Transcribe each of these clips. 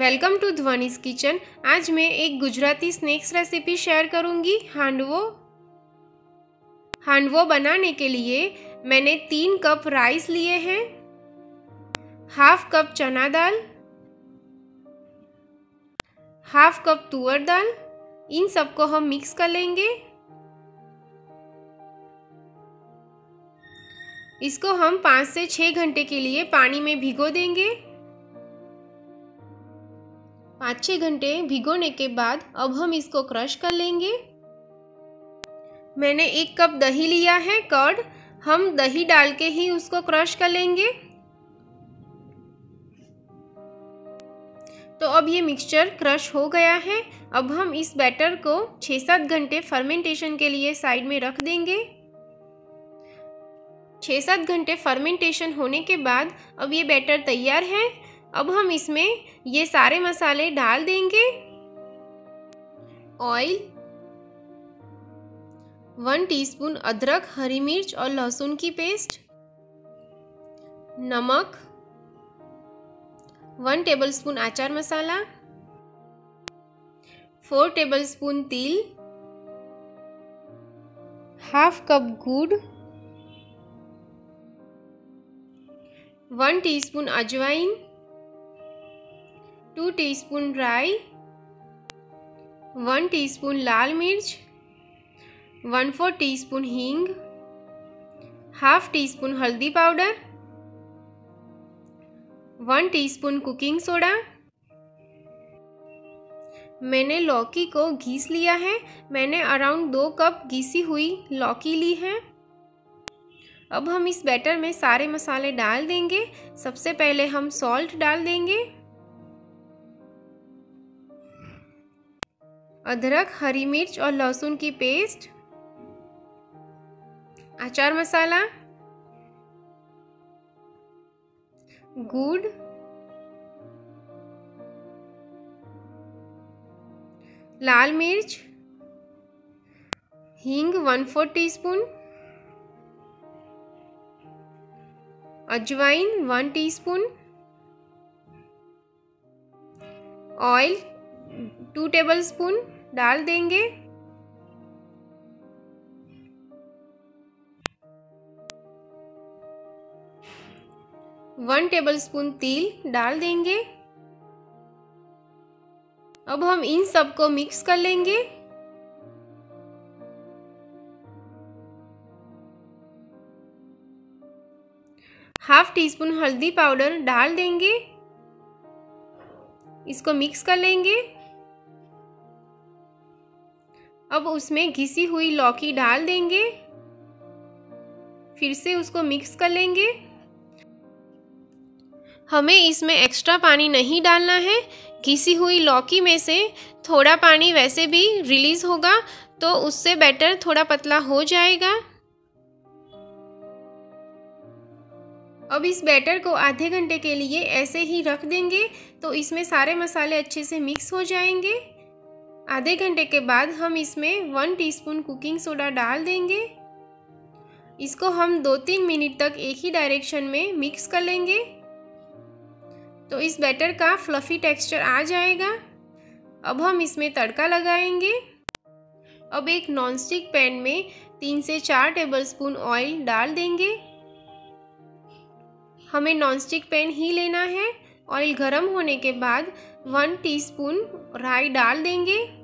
Welcome to ध्वनिस kitchen. आज मैं एक गुजराती स्नैक्स रेसिपी शेयर करूँगी। हांडवो। हांडवो बनाने के लिए मैंने तीन कप राइस लिए हैं। हाफ़ कप चना दाल। हाफ़ कप तुअर दाल। इन सबको हम मिक्स कर लेंगे। इसको हम पाँच से छः घंटे के लिए पानी में भिगो देंगे। पाँच छः घंटे भिगोने के बाद अब हम इसको क्रश कर लेंगे। मैंने एक कप दही लिया है, कर्ड। हम दही डाल के ही उसको क्रश कर लेंगे। तो अब ये मिक्सचर क्रश हो गया है। अब हम इस बैटर को छः सात घंटे फर्मेंटेशन के लिए साइड में रख देंगे। छः सात घंटे फर्मेंटेशन होने के बाद अब ये बैटर तैयार है। अब हम इसमें ये सारे मसाले डाल देंगे। ऑयल, वन टीस्पून अदरक, हरी मिर्च और लहसुन की पेस्ट, नमक, वन टेबलस्पून आचार मसाला, फोर टेबलस्पून तिल, हाफ़ कप गुड़, वन टीस्पून अजवाइन टू टीस्पून राई वन टीस्पून लाल मिर्च, वन फोर टीस्पून हींग, हाफ़ टी स्पून हल्दी powder, one teaspoon cooking soda. मैंने लौकी को घीस लिया है। मैंने अराउंड दो कप घीसी हुई लौकी ली है। अब हम इस बैटर में सारे मसाले डाल देंगे। सबसे पहले हम सॉल्ट डाल देंगे। अदरक, हरी मिर्च और लहसुन की पेस्ट। अचार मसाला। गुड़। लाल मिर्च। हींग वन फोर टीस्पून। अजवाइन one teaspoon. Oil two tablespoon. डाल देंगे। वन टेबलस्पून तिल डाल देंगे। अब हम इन सबको मिक्स कर लेंगे। हाफ़ टी स्पून हल्दी पाउडर डाल देंगे। इसको मिक्स कर लेंगे। अब उसमें घिसी हुई लौकी डाल देंगे। फिर से उसको मिक्स कर लेंगे। हमें इसमें एक्स्ट्रा पानी नहीं डालना है। घिसी हुई लौकी में से थोड़ा पानी वैसे भी रिलीज़ होगा तो उससे बैटर थोड़ा पतला हो जाएगा। अब इस बैटर को आधे घंटे के लिए ऐसे ही रख देंगे तो इसमें सारे मसाले अच्छे से मिक्स हो जाएँगे। आधे घंटे के बाद हम इसमें वन टीस्पून कुकिंग सोडा डाल देंगे। इसको हम दो तीन मिनट तक एक ही डायरेक्शन में मिक्स कर लेंगे। तो इस बैटर का फ्लफ़ी टेक्सचर आ जाएगा। अब हम इसमें तड़का लगाएँगे। अब एक नॉनस्टिक पैन में तीन से चार टेबलस्पून ऑयल डाल देंगे। हमें नॉनस्टिक पैन ही लेना है। ऑयल गर्म होने के बाद वन टीस्पून राई डाल देंगे।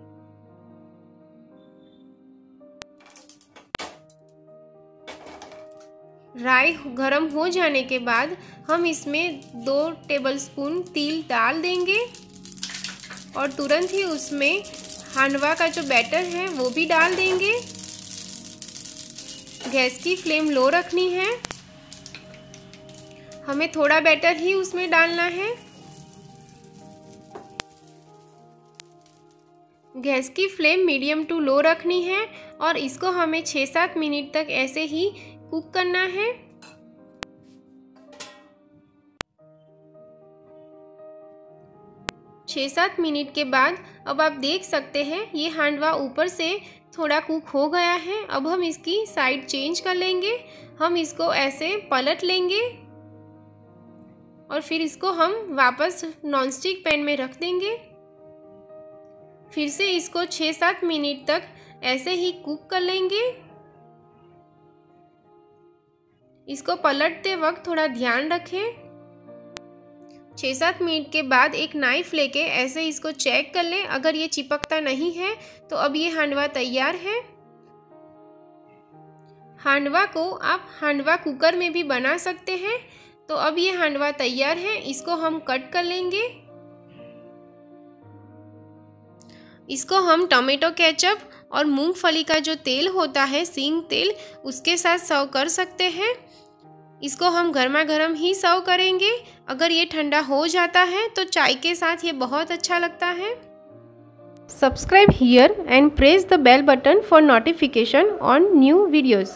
राई गरम हो जाने के बाद हम इसमें दो टेबलस्पून तिल डाल देंगे। और तुरंत ही उसमें हांडवा का जो बैटर है, वो भी डाल देंगे। गैस की फ्लेम लो रखनी है। हमें थोड़ा बैटर ही उसमें डालना है। गैस की फ्लेम मीडियम टू लो रखनी है और इसको हमें छः सात मिनट तक ऐसे ही कुक करना है। छः सात मिनट के बाद अब आप देख सकते हैं, ये हांडवा ऊपर से थोड़ा कुक हो गया है। अब हम इसकी साइड चेंज कर लेंगे। हम इसको ऐसे पलट लेंगे। और फिर इसको हम वापस नॉनस्टिक पैन में रख देंगे। फिर से इसको छः सात मिनट तक ऐसे ही कुक कर लेंगे। इसको पलटते वक्त थोड़ा ध्यान रखें। छः सात मिनट के बाद एक नाइफ लेके ऐसे इसको चेक कर लें। अगर ये चिपकता नहीं है तो अब ये हांडवा तैयार है। हांडवा को आप हांडवा कुकर में भी बना सकते हैं। तो अब ये हांडवा तैयार है, इसको हम कट कर लेंगे। इसको हम टोमेटो केचप और मूंगफली का जो तेल होता है, सींग तेल, उसके साथ सर्व कर सकते हैं। इसको हम गर्मा गर्म ही सर्व करेंगे। अगर ये ठंडा हो जाता है तो चाय के साथ ये बहुत अच्छा लगता है। Subscribe here and press the bell button for notification on new videos.